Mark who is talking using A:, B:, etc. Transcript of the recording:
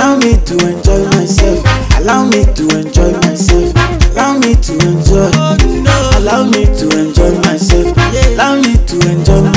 A: Allow me to enjoy myself. Allow me to enjoy myself. Allow me to enjoy. Allow me to enjoy myself. Allow me to enjoy myself.